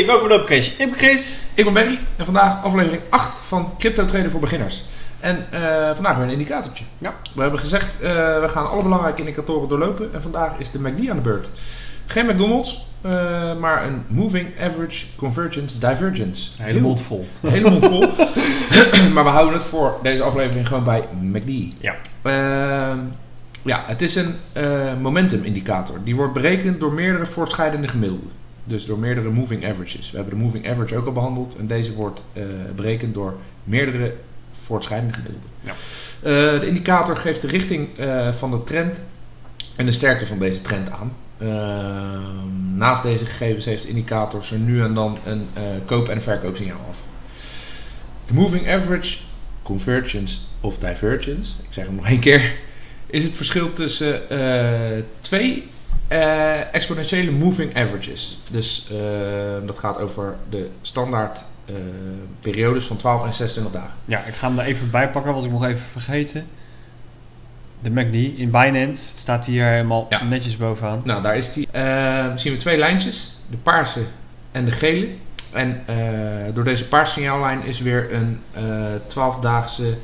Hey, welkom bij. Ik ben Chris. Ik ben Barry en vandaag aflevering 8 van Crypto Traden voor Beginners. En eh, vandaag weer een indicatortje. Ja. We hebben gezegd, eh, we gaan alle belangrijke indicatoren doorlopen. En vandaag is de MACD aan de beurt. Geen McDonald's, eh, maar een Moving Average Convergence Divergence. Hele mond vol. Hele mond vol. maar we houden het voor deze aflevering gewoon bij MACD. Ja. Ehm, ja, het is een momentum indicator. Die wordt berekend door meerdere voortschrijdende gemiddelden. Dus door meerdere moving averages. We hebben de moving average ook al behandeld. En deze wordt eh, berekend door meerdere voortschrijdende gemiddelden. Ja. Eh, de indicator geeft de richting eh, van de trend en de sterkte van deze trend aan. Ehm, naast deze gegevens heeft de indicator zo nu en dan een koop- en verkoopsignaal af. De moving average, convergence of divergence, ik zeg hem nog één keer, is het verschil tussen twee eh, exponentiële moving averages. Dus eh, dat gaat over de standaard eh, periodes van 12 en 26 dagen. Ja, ik ga hem er even bij pakken, was ik nog even vergeten. De MACD in Binance staat hier helemaal Ja. netjes bovenaan. Nou, daar is die. zien we twee lijntjes, de paarse en de gele. En door deze paarse signaallijn is weer een eh 12-daagse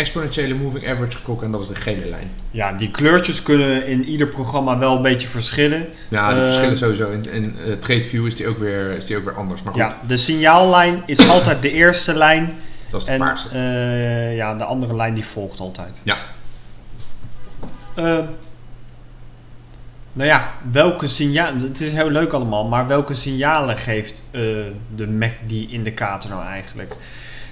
exponentiële moving average getrokken en dat is de gele lijn. Ja, die kleurtjes kunnen in ieder programma wel een beetje verschillen. Ja, de Eh, verschillen sowieso. In, in eh, TradeView is die, ook weer, is die ook weer anders. Maar goed, Ja, de signaallijn is altijd de eerste lijn. dat is de En paarse. eh, ja, de andere lijn die volgt altijd. Ja. Nou ja, welke signalen... Het is heel leuk allemaal, maar welke signalen geeft de MACD-indicator nou eigenlijk?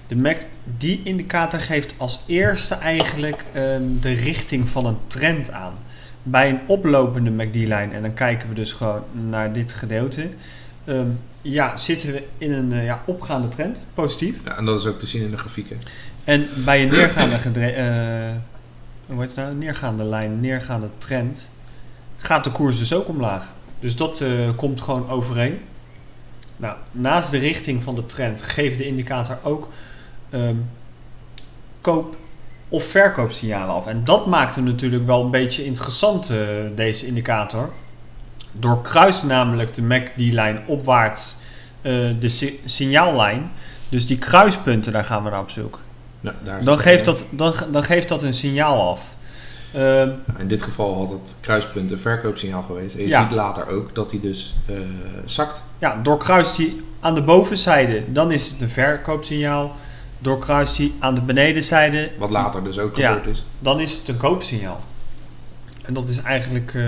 De MACD-indicator geeft als eerste eigenlijk ehm, de richting van een trend aan. Bij een oplopende MACD-lijn, en dan kijken we dus gewoon naar dit gedeelte... ehm, ja, zitten we in een eh, ja, opgaande trend, positief. Ja, en dat is ook te zien in de grafieken. En bij een neergaande, eh, hoe heet het nou? neergaande lijn, neergaande trend, gaat de koers dus ook omlaag. Dus dat eh, komt gewoon overeen. Nou, naast de richting van de trend geeft de indicator ook ehm, koop- of verkoopsignalen af. En dat maakt hem natuurlijk wel een beetje interessant, eh, deze indicator. Doorkruist namelijk de MACD-lijn opwaarts eh, de si- signaallijn. Dus die kruispunten, daar gaan we naar op zoek. Ja, daar Dan geeft, eh, dat, dan, dan geeft dat een signaal af. Ehm, In dit geval had het kruispunt een verkoopsignaal geweest. En je Ja. ziet later ook dat hij dus zakt. ja, doorkruist hij aan de bovenzijde, dan is het een verkoopsignaal. Doorkruist hij aan de benedenzijde, Wat later dus ook Ja. gebeurd is. dan is het een koopsignaal. En dat is eigenlijk eh,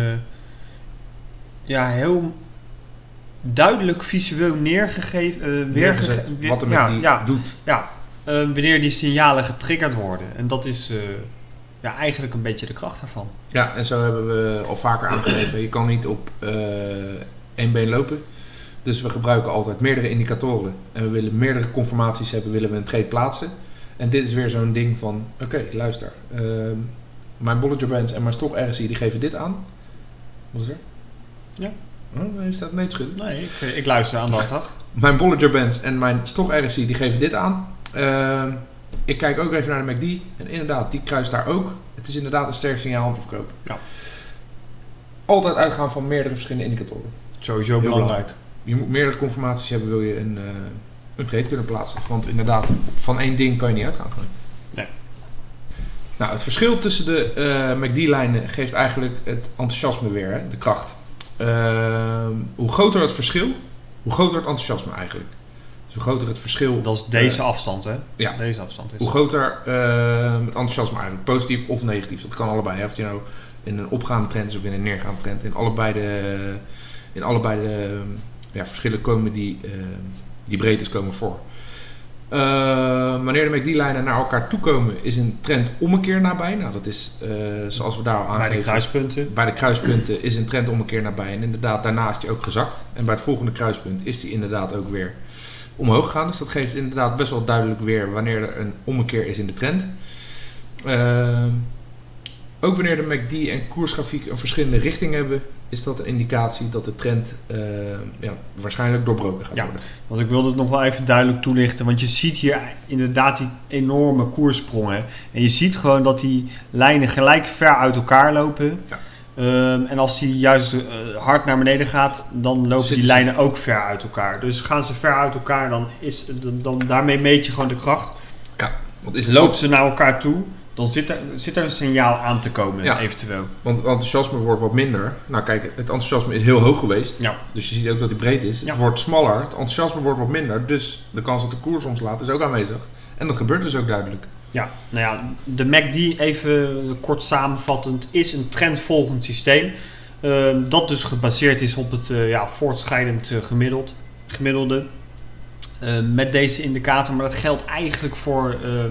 ja, heel duidelijk visueel neergegeven. Neergezet weergege- weer- wat er met ja, die ja, doet. ja, eh, wanneer die signalen getriggerd worden. En dat is ja, eigenlijk een beetje de kracht daarvan. Ja, en zo hebben we al vaker aangegeven. Je kan niet op één been lopen. Dus we gebruiken altijd meerdere indicatoren. En we willen meerdere conformaties hebben, willen we een trade plaatsen. En dit is weer zo'n ding van, oké, luister. ehm, mijn Bollinger Bands en mijn Stock RSI die geven dit aan. Wat is er? Ja. Oh, je staat nee te schudden. Nee, ik, ik luister aandachtig. Mijn Bollinger Bands en mijn Stock RSI die geven dit aan. Ehm, ik kijk ook even naar de MACD. En inderdaad, die kruist daar ook. Het is inderdaad een sterk signaal om te verkopen. Ja. Altijd uitgaan van meerdere verschillende indicatoren. Sowieso Heel belangrijk. Je moet meerdere conformaties hebben, wil je een, eh, een trade kunnen plaatsen. Want inderdaad, van één ding kan je niet uitgaan. Nee. Nou, het verschil tussen de eh MACD-lijnen geeft eigenlijk het enthousiasme weer, hè, de kracht. Ehm, hoe groter het verschil, hoe groter het enthousiasme eigenlijk. Dus hoe groter het verschil... Dat is deze eh, afstand, hè? ja. Deze afstand is hoe groter eh, het enthousiasme eigenlijk, positief of negatief. Dat kan allebei. Hè. Of je nou in een opgaande trend is of in een neergaande trend. In allebei de, in allebei de ja, verschillen komen die, eh, die breedtes komen voor. Eh, wanneer de MACD-lijnen naar elkaar toe komen, is een trend ommekeer nabij. Nou, dat is eh, zoals we daar al Bij de aangeven. kruispunten. Bij de kruispunten is een trend ommekeer nabij. En inderdaad, daarna is die ook gezakt. En bij het volgende kruispunt is die inderdaad ook weer omhoog gegaan. Dus dat geeft inderdaad best wel duidelijk weer wanneer er een ommekeer is in de trend. Ehm, ook wanneer de MACD en koersgrafiek een verschillende richting hebben, is dat een indicatie dat de trend eh, ja, waarschijnlijk doorbroken gaat Ja. worden. Want ik wilde het nog wel even duidelijk toelichten. Want je ziet hier inderdaad die enorme koerssprongen. En je ziet gewoon dat die lijnen gelijk ver uit elkaar lopen. Ja. Ehm, en als die juist eh, hard naar beneden gaat, dan lopen die lijnen ook ver uit elkaar. Dus gaan ze ver uit elkaar, dan is, dan, dan, daarmee meet je gewoon de kracht. Want is Lopen ze naar elkaar toe, dan zit er, zit er een signaal aan te komen, Ja. eventueel. Want het enthousiasme wordt wat minder. Nou kijk, het enthousiasme is heel hoog geweest. Ja. Dus je ziet ook dat hij breed is. Ja. Het wordt smaller, het enthousiasme wordt wat minder. Dus de kans dat de koers omslaat is ook aanwezig. En dat gebeurt dus ook duidelijk. Ja, nou ja, de MACD, even kort samenvattend, is een trendvolgend systeem. ehm, dat dus gebaseerd is op het eh, ja, voortschrijdend eh, gemiddeld, gemiddelde. Ehm, met deze indicator, maar dat geldt eigenlijk voor ehm,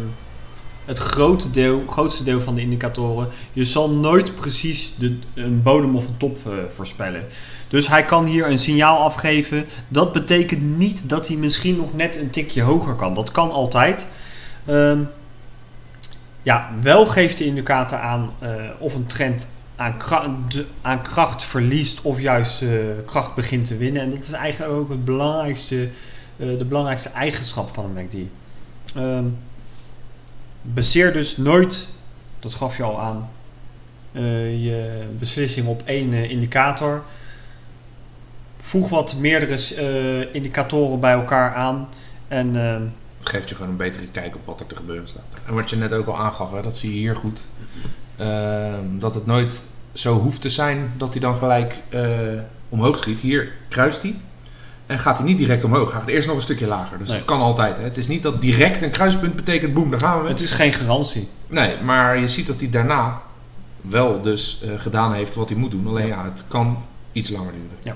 het grote deel, grootste deel van de indicatoren. Je zal nooit precies de, een bodem of een top eh, voorspellen. Dus hij kan hier een signaal afgeven. Dat betekent niet dat hij misschien nog net een tikje hoger kan. Dat kan altijd. Ehm, ja, wel geeft de indicator aan eh, of een trend aan, kra- de- aan kracht verliest of juist eh, kracht begint te winnen. En dat is eigenlijk ook het belangrijkste, de belangrijkste eigenschap van een MACD. Ehm baseer dus nooit, dat gaf je al aan, eh, je beslissing op één eh, indicator. Voeg wat meerdere eh, indicatoren bij elkaar aan en ehm, Het geeft je gewoon een betere kijk op wat er te gebeuren staat. En wat je net ook al aangaf, hè, dat zie je hier goed. Ehm, dat het nooit zo hoeft te zijn dat hij dan gelijk omhoog schiet. Hier kruist hij. En gaat hij niet direct omhoog. Hij gaat eerst nog een stukje lager. Dus Nee. dat kan altijd. Hè. Het is niet dat direct een kruispunt betekent boem, daar gaan we. het is geen garantie. Nee, maar je ziet dat hij daarna wel dus eh, gedaan heeft wat hij moet doen. Alleen ja, het kan iets langer duren. Ja.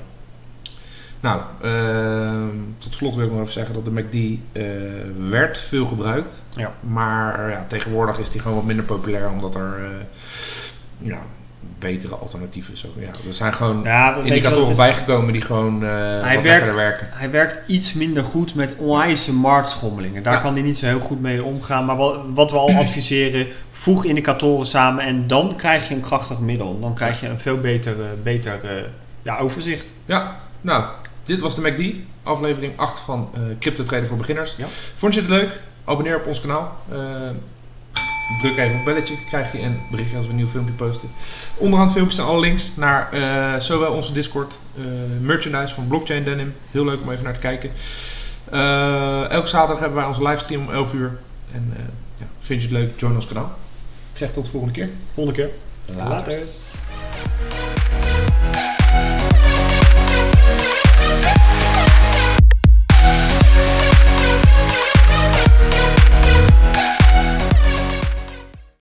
Nou, ehm, tot slot wil ik nog even zeggen dat de MACD eh, werd veel gebruikt. Ja. Maar ja, tegenwoordig is die gewoon wat minder populair omdat er eh, ja, betere alternatieven zijn. Ja, er zijn gewoon Ja, indicatoren bijgekomen die gewoon eh Hij werkt- werken. Hij werkt iets minder goed met onwijze marktschommelingen. Daar Ja. kan hij niet zo heel goed mee omgaan. Maar wat, wat we al adviseren, voeg indicatoren samen en dan krijg je een krachtig middel. Dan krijg je een veel beter, eh, beter eh, ja, overzicht. Ja, nou, dit was de MACD, aflevering 8 van eh Crypto Trader voor Beginners. Ja. Vond je het leuk? Abonneer op ons kanaal druk even op belletje, krijg je een berichtje als we een nieuw filmpje posten. Onderhand filmpjes staan alle links naar eh, zowel onze Discord, eh, merchandise van Blockchain Denim. Heel leuk om even naar te kijken. Uh, elke zaterdag hebben wij onze livestream om 11 uur. En ja, vind je het leuk, join ons kanaal. Ik zeg tot de volgende keer. Volgende keer. Later.